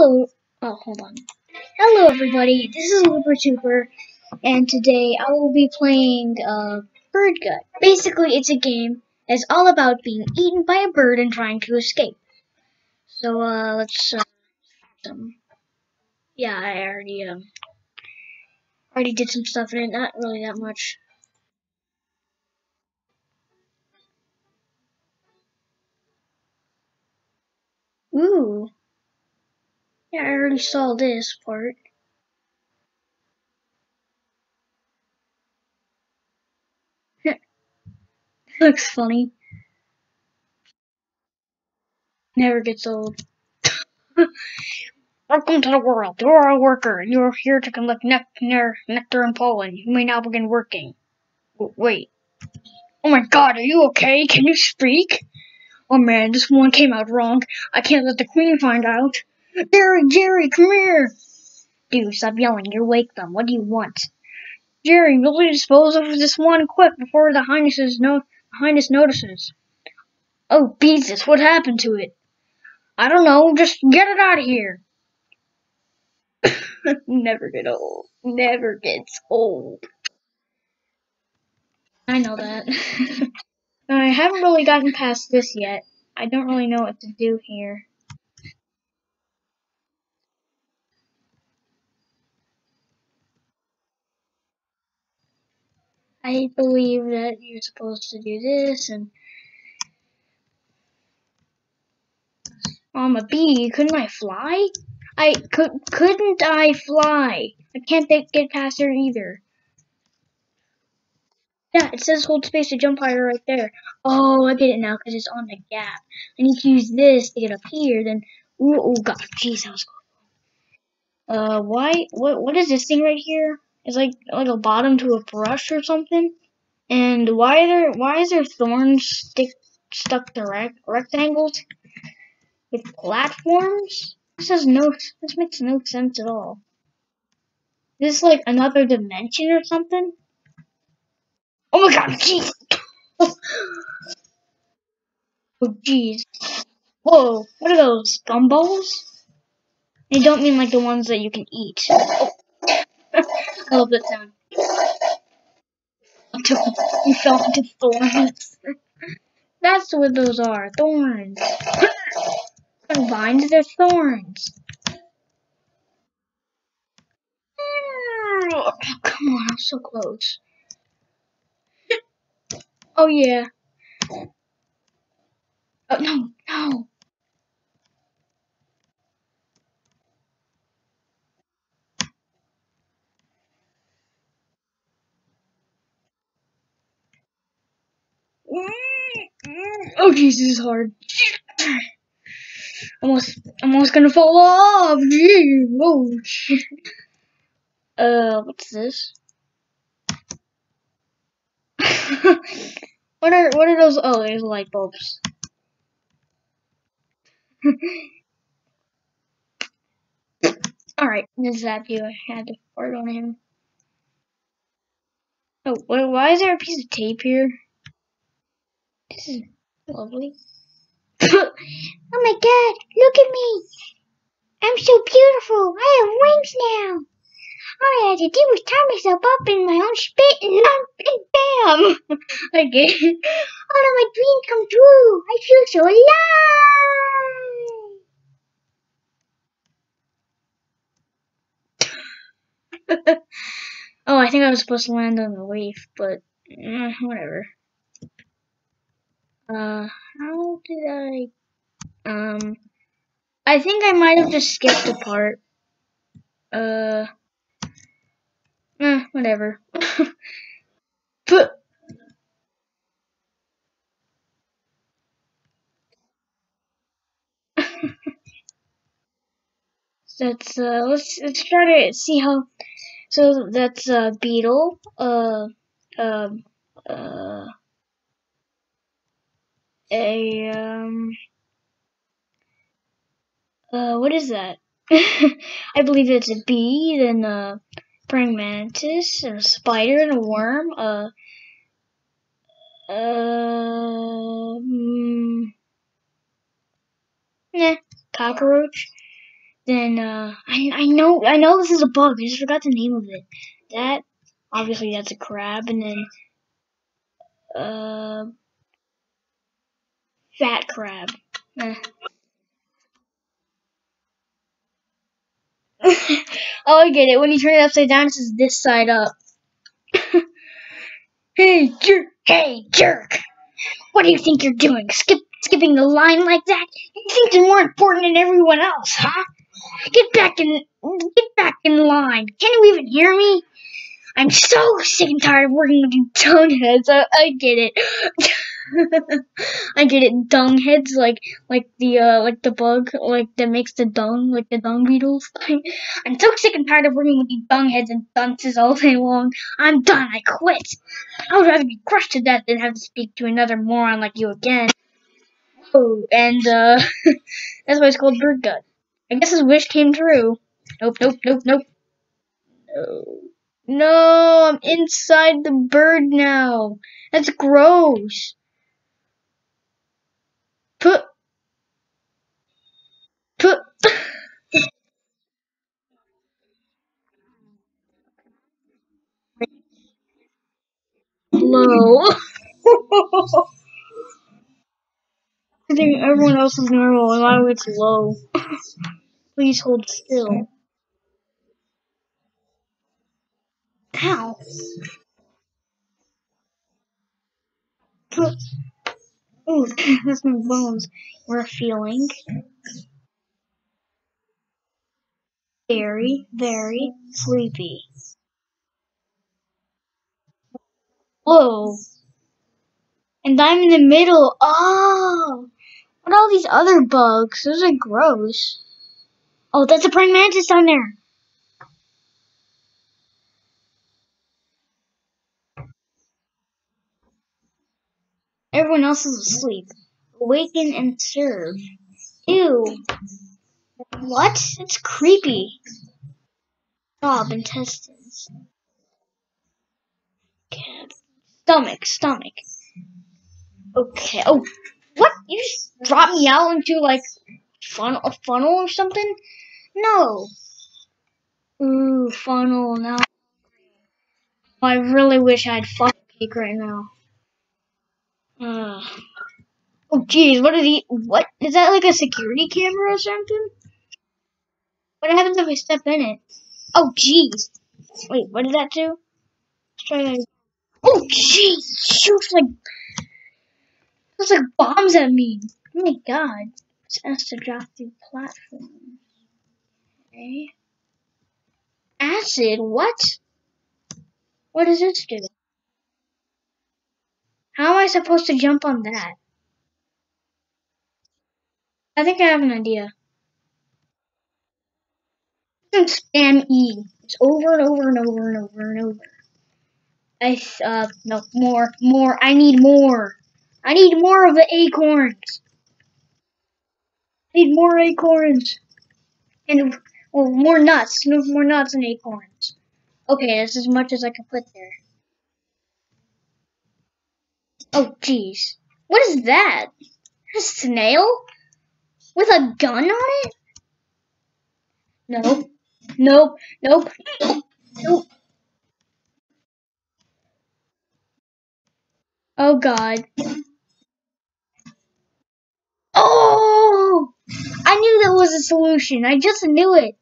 Hello. Oh, hold on. Hello, everybody. This is Looper Trooper, and today I will be playing uh, Bird Gut. Basically, it's a game that's all about being eaten by a bird and trying to escape. So, uh, let's. Uh, um, yeah, I already um already did some stuff in it. Not really that much. Ooh. Yeah, I already saw this part. Looks funny. Never gets old. Welcome to the world. You are a worker, and you are here to collect nectar, nectar and pollen. You may now begin working. W wait. Oh my god, are you okay? Can you speak? Oh man, this one came out wrong. I can't let the queen find out. Jerry, Jerry, come here! Dude, stop yelling. You're wake them. What do you want? Jerry, you dispose of this one quick before the highness's no highness notices? Oh, Jesus, what happened to it? I don't know. Just get it out of here. Never get old. Never gets old. I know that. I haven't really gotten past this yet. I don't really know what to do here. I believe that you're supposed to do this and I'm a bee. Couldn't I fly? I could. Couldn't I fly? I can't get past her either. Yeah, it says hold space to jump higher right there. Oh, I get it now because it's on the gap. I need to use this to get up here. Then, ooh, oh god, jeez, that was cool. Uh, why? What? What is this thing right here? It's like like a bottom to a brush or something. And why there? Why is there thorns stick stuck to rec rectangles with platforms? This has no. This makes no sense at all. This Is like another dimension or something? Oh my god, jeez! oh jeez. Whoa, what are those? Gumballs? I don't mean like the ones that you can eat. Love that sound. You fell into thorns. That's what those are, thorns. On vines, they're thorns. Come on, I'm so close. Oh yeah. Oh no, no. Oh Jesus, this is hard. Almost, I'm almost gonna fall off. Whoa. uh, what's this? what are what are those? Oh, there's light bulbs. Alright, this zap you. I had to fart on him. Oh, why is there a piece of tape here? This is lovely. oh my god, look at me! I'm so beautiful! I have wings now! All I had to do was tie myself up in my own spit and, and bam! okay. of my dreams come true! I feel so alive! oh, I think I was supposed to land on the leaf, but eh, whatever. Uh, how did I, um, I think I might have just skipped a part. Uh, eh, whatever. but, that's, uh, let's, let's try to see how, so that's, uh, beetle, uh, um, uh, a um uh what is that? I believe it's a bee, then a praying mantis, and a spider, and a worm. Uh, um, nah, cockroach. then uh, I I know I know this is a bug. I just forgot the name of it. That obviously that's a crab, and then uh, fat crab. Oh, I get it. When you turn it upside down, it says this side up. hey, jerk! Hey, jerk! What do you think you're doing? Skip, skipping the line like that? You think you're more important than everyone else, huh? Get back in, get back in line. Can you even hear me? I'm so sick and tired of working with you tongueheads. I, I get it. I get it. Dung heads, like like the uh like the bug, like that makes the dung, like the dung beetles. I'm so sick and tired of working with these dung heads and dunces all day long. I'm done. I quit. I would rather be crushed to death than have to speak to another moron like you again. Oh, and uh, that's why it's called bird gut. I guess his wish came true. Nope, nope, nope, nope. No. No, I'm inside the bird now. That's gross. Put. Put. Low. I think everyone else is normal and why it's low. Please hold still. Ow. Put. Ooh, that's my bones. We're feeling very, very sleepy. Whoa. And I'm in the middle. Oh. What are all these other bugs? Those are gross. Oh, that's a praying mantis down there. Everyone else is asleep. Awaken and serve. Ew. What? It's creepy. Job intestines. Cab. Stomach, stomach. Okay. Oh, what? You just dropped me out into like funnel, a funnel or something? No. Ooh, funnel. Now, I really wish I had funnel cake right now. Uh, oh, jeez, what is he? What is that? Like a security camera or something? What happens if I step in it? Oh, jeez. Wait, what did that do? That. Oh, jeez, shoots like those like bombs at me. Oh my god. It's asked to drop through platform. Okay. Acid, what? What does this do? How am I supposed to jump on that? I think I have an idea. Spam E. It's over and over and over and over and over. I, uh, no, more, more. I need more. I need more of the acorns. I need more acorns. And, well, more nuts. No, more nuts and acorns. Okay, that's as much as I can put there. Oh, jeez. What is that? A snail? With a gun on it? Nope. Nope. Nope. Nope. Oh, God. Oh! I knew that was a solution. I just knew it.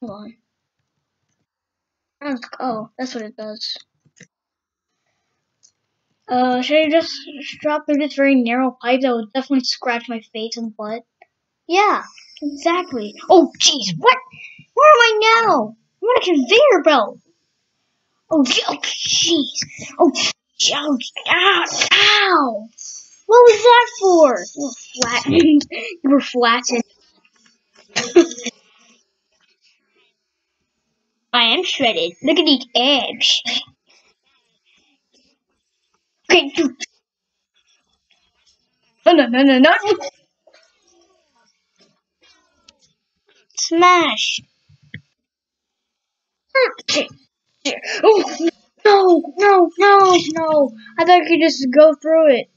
Hold on. Oh, that's what it does. Uh, should I just drop through this very narrow pipe that would definitely scratch my face and butt? Yeah, exactly. Oh, jeez, what? Where am I now? I'm on a conveyor belt. Oh, jeez. Oh, ow, ow, ow. What was that for? You were flattened. you were flattened. I am shredded. Look at these abs. No, no, no, no, no. Smash. Oh, no, no, no, no. I thought I could just go through it.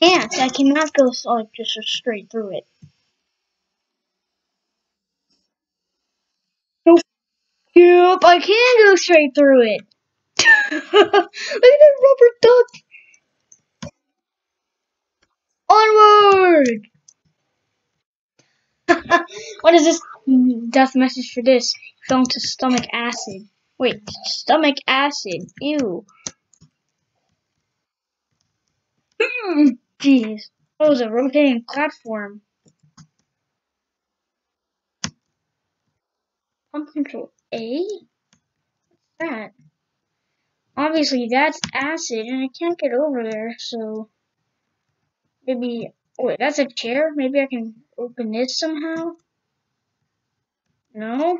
can't. I cannot go like just straight through it. Nope. Yep, I can go straight through it. Look at that rubber duck. Onward. what is this death message for this? Fell into stomach acid. Wait, stomach acid. Ew. Mm, jeez. It was a rotating platform. Pump control A? What's that? Obviously, that's acid, and I can't get over there, so... Maybe... Wait, that's a chair? Maybe I can open this somehow? No?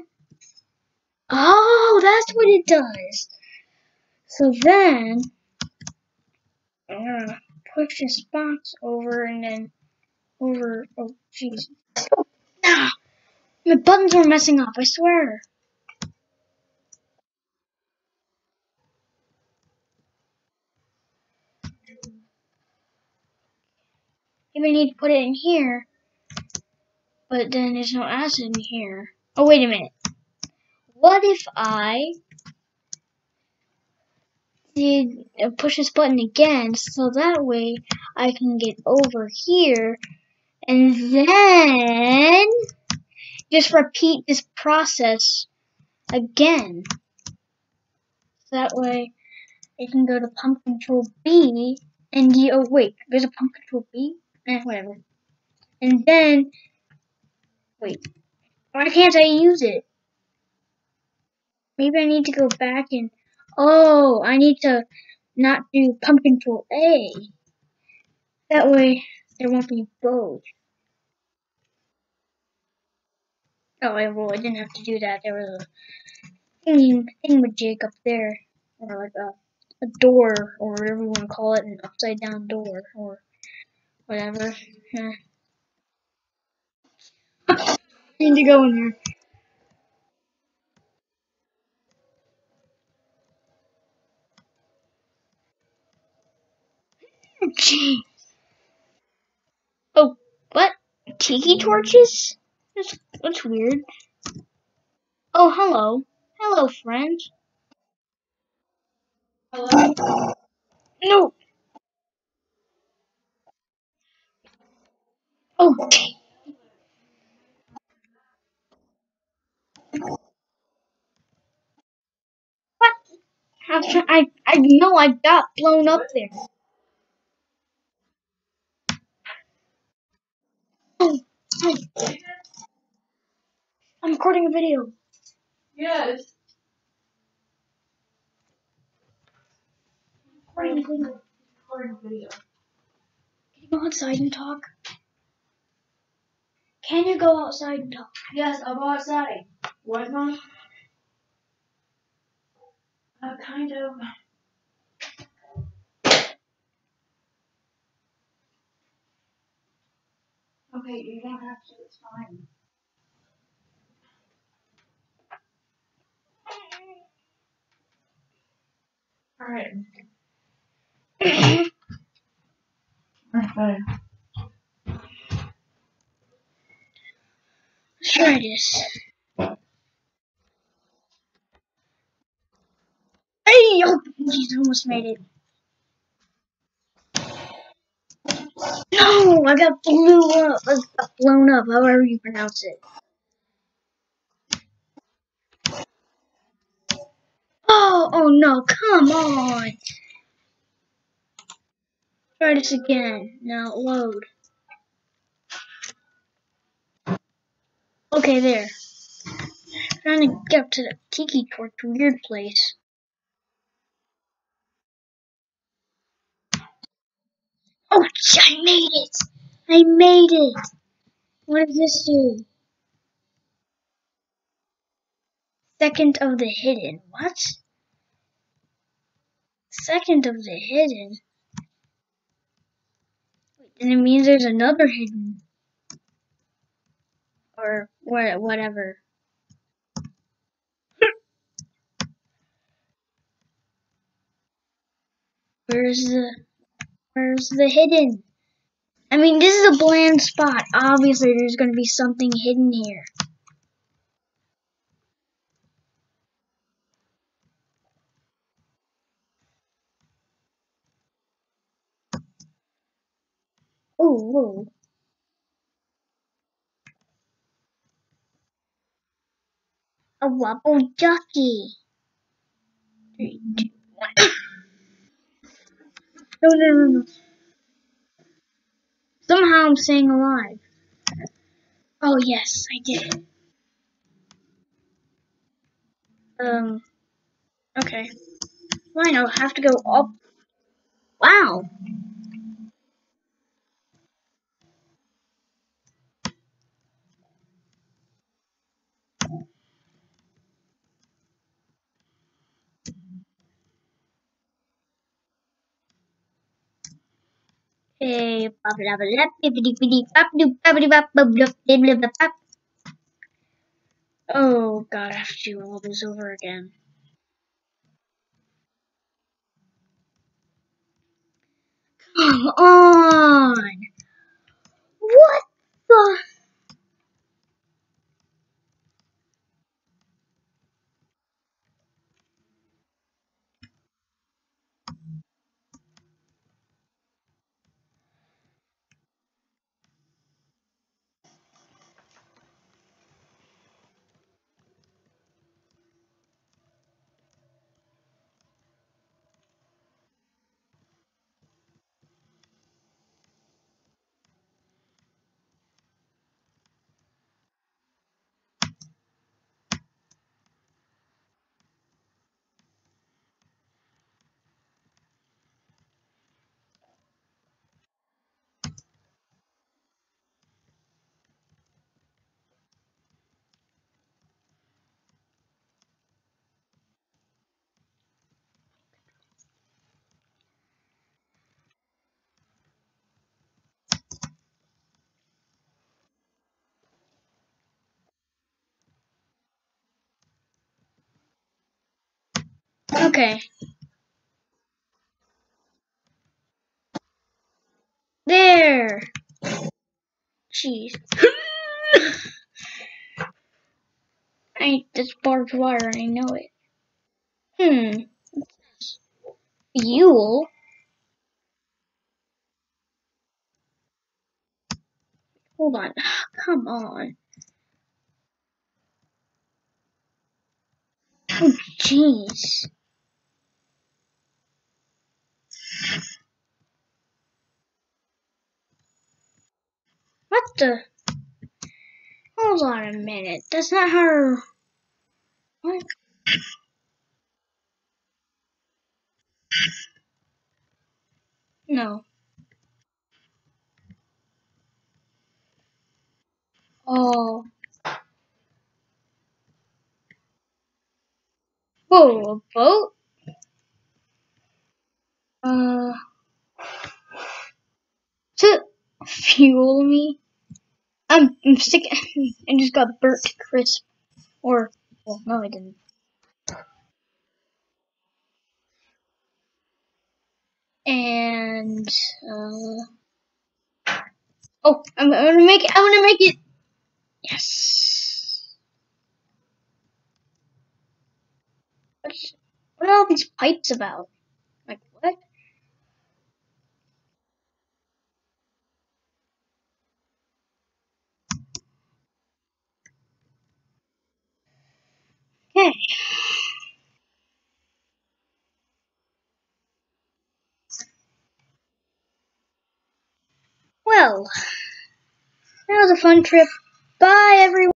Oh, that's what it does! So then... I'm gonna push this box over and then over. Oh, jeez. Ah, my buttons were messing up, I swear. Even need to put it in here, but then there's no acid in here. Oh, wait a minute. What if I did uh, push this button again so that way I can get over here and then just repeat this process again. So That way I can go to pump control B and oh wait, there's a pump control B? Eh, whatever. And then, wait, why can't I use it? Maybe I need to go back and Oh, I need to not do pump control A. That way there won't be both. Oh, I, well, I didn't have to do that. There was a thing, thingamajig up there. Or like a, a door, or whatever you want to call it, an upside down door, or whatever. Yeah. I need to go in here. Gee. Oh, what? Tiki torches? That's, that's weird. Oh, hello. Hello, friend. Hello? No. Oh, What? I, I know I got blown up there. I'm recording a video. Yes. Recording a video. Can you go outside and talk? Can you go outside and talk? Yes, I'll go outside. What, Mom? Uh, kind of. Okay, you don't have to, it's fine. Alright. Okay. Let's try this. Hey! Oh, jeez, I almost made it. No, I got blew up. I got blown up, however you pronounce it. Oh, oh no, come on. Try this again. Now load. Okay, there. Trying to get up to the tiki torch weird place. Oh, I made it! I made it! What does this do? Second of the hidden. What? Second of the hidden? Then it means there's another hidden. Or what, whatever. Where's the... Where's the hidden? I mean, this is a bland spot. Obviously, there's going to be something hidden here. Oh. A wobble ducky. Three, two, one. No, no, no, no. Somehow I'm staying alive. Oh, yes, I did. Um, okay. Fine, I'll have to go up. Wow. Oh god, I have to do all this over again. Come on! What the? Okay. There! Jeez. I hate this barbed wire, I know it. Hmm. Fuel? Hold on. Come on. Oh, jeez. What the? Hold on a minute. That's not her. What? No. Oh. Whoa, a boat? Uh. To fuel me? I'm, I'm sick. I just got burnt crisp. Or, well, no, I didn't. And, uh. Oh, I'm, I'm gonna make it. I'm gonna make it. Yes. What are all these pipes about? Like, what? Well, that was a fun trip. Bye, everyone.